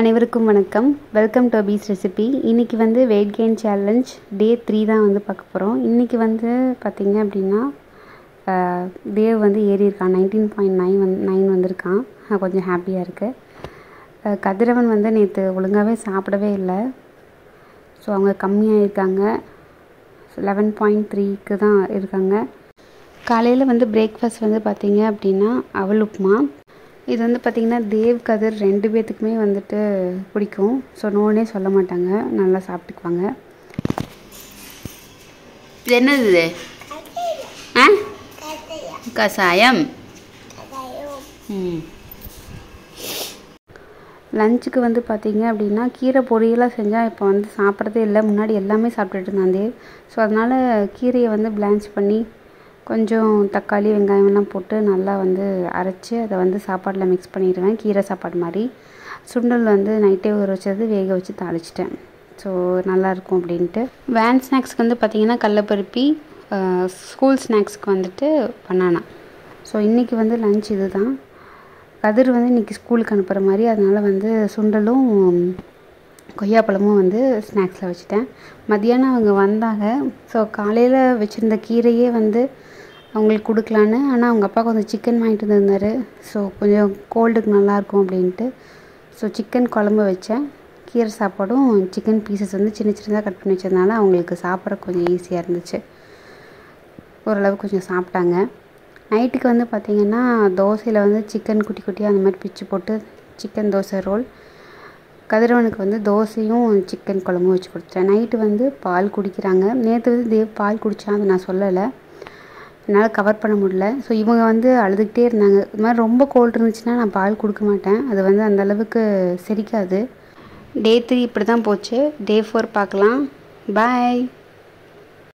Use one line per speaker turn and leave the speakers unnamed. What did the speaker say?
அனைவருக்கும் வணக்கம். Welcome to piece recipe இன்றைக்கி வந்து weight gain challenge day three தான் வந்து பார்க்க போகிறோம் இன்றைக்கி வந்து பார்த்திங்க அப்படின்னா தேவ் வந்து ஏறி இருக்கான் nineteen point nine one nine வந்திருக்கான் கொஞ்சம் ஹாப்பியாக இருக்குது கதிரவன் வந்து நேற்று ஒழுங்காகவே சாப்பிடவே இல்லை. ஸோ அவங்க கம்மியாக இருக்காங்க லெவன் பாயிண்ட் த்ரீக்கு தான் இருக்காங்க. காலையில் வந்து பிரேக்ஃபாஸ்ட் வந்து பார்த்திங்க அப்படின்னா அவல் உப்புமா. இது வந்து பார்த்திங்கன்னா தேவ் கதிர் ரெண்டு பேர்த்துக்குமே வந்துட்டு பிடிக்கும். ஸோ நோனே சொல்ல மாட்டாங்க. நல்லா சாப்பிட்டுக்குவாங்க. இது என்னது இது? ஆ? கசாயம். ம். லஞ்சுக்கு வந்து பார்த்தீங்க அப்படின்னா கீரை பொரியலாக செஞ்சால் இப்போ வந்து சாப்பிட்றதே இல்லை. முன்னாடி எல்லாமே சாப்பிட்டுட்டு இருந்தான் தேவ். ஸோ அதனால் கீரையை வந்து பிளான்ச் பண்ணி கொஞ்சம் தக்காளி வெங்காயம்லாம் போட்டு நல்லா வந்து அரைச்சி அதை வந்து சாப்பாடில் மிக்ஸ் பண்ணிடுவேன். கீரை சாப்பாடு மாதிரி. சுண்டல் வந்து நைட்டே ஊற வச்சது வேக வச்சு தாளிச்சிட்டேன். ஸோ நல்லாயிருக்கும் அப்படின்ட்டு. வேன் ஸ்நாக்ஸ்க்கு வந்து பார்த்திங்கன்னா கடலப்பருப்பி ஸ்கூல் ஸ்நாக்ஸ்க்கு வந்துட்டு பனானா ஸோ இன்றைக்கி வந்து லஞ்ச் இது தான் கதிர் வந்து இன்றைக்கி ஸ்கூலுக்கு அனுப்புகிற மாதிரி அதனால் வந்து சுண்டலும் கொய்யாப்பழமும் வந்து ஸ்நாக்ஸில் வச்சுட்டேன். மதியானம் அவங்க வந்தாங்க. ஸோ காலையில் வச்சுருந்த கீரையே வந்து அவங்களுக்கு கொடுக்கலான்னு. ஆனால் அவங்க அப்பா கொஞ்சம் சிக்கன் வாங்கிட்டு வந்திருந்தார். ஸோ கொஞ்சம் கோல்டுக்கு நல்லாயிருக்கும் அப்படின்ட்டு. ஸோ சிக்கன் குழம்பு வச்சேன். கீரை சாப்பாடும் சிக்கன் பீசஸ் வந்து சின்ன சின்னதாக கட் பண்ணி வச்சதுனால அவங்களுக்கு சாப்பிட கொஞ்சம் ஈஸியாக இருந்துச்சு. ஓரளவு கொஞ்சம் சாப்பிட்டாங்க. நைட்டுக்கு வந்து பார்த்திங்கன்னா தோசையில் வந்து சிக்கன் குட்டி குட்டியாக அந்த மாதிரி பிச்சு போட்டு சிக்கன் தோசை ரோல் கதிரவனுக்கு வந்து தோசையும் சிக்கன் குழம்பும் வச்சு கொடுத்துட்டேன். நைட்டு வந்து பால் குடிக்கிறாங்க. நேற்று வந்து தேவ் பால் குடித்தான் அதை நான் சொல்லலை. என்னால் கவர் பண்ண முடியல. ஸோ இவங்க வந்து அழுதுகிட்டே இருந்தாங்க. இது மாதிரி ரொம்ப கோல்டு இருந்துச்சுன்னா நான் பால் கொடுக்க மாட்டேன். அது வந்து அந்த அளவுக்கு செரிக்காது. டே த்ரீ இப்படி தான் போச்சு. டே ஃபோர் பார்க்கலாம். பாய்